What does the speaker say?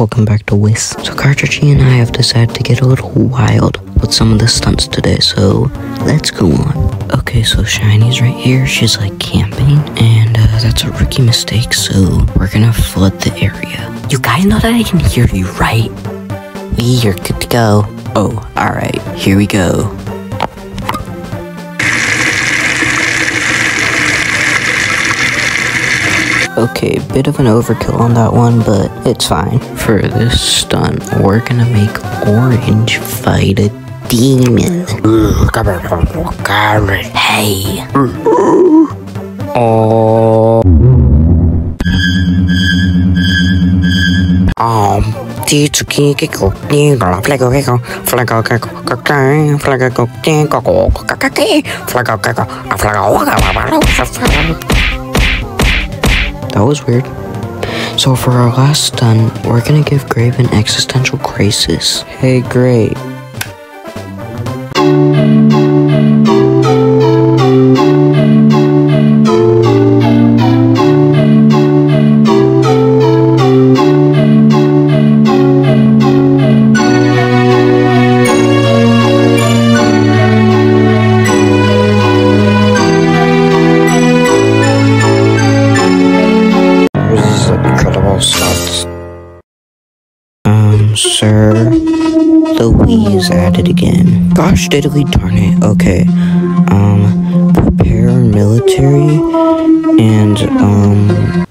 welcome back to WIS. So Cartridgey and I have decided to get a little wild with some of the stunts today, so let's go on. Okay, so Shiny's right here, she's like camping, and uh, that's a rookie mistake, so we're gonna flood the area. You guys know that I can hear you, right? You're good to go. Oh, alright, here we go. Okay, bit of an overkill on that one, but it's fine. For this stunt, we're gonna make Orange fight a demon. Hey. Oh. Um, flago flago flago flago con flago That was weird. So for our last stunt, we're gonna give Grape an existential crisis. Hey, great. Sir, the Wii is added again. Gosh diddly darn it. Okay. Um, prepare military and, um, get the Wii.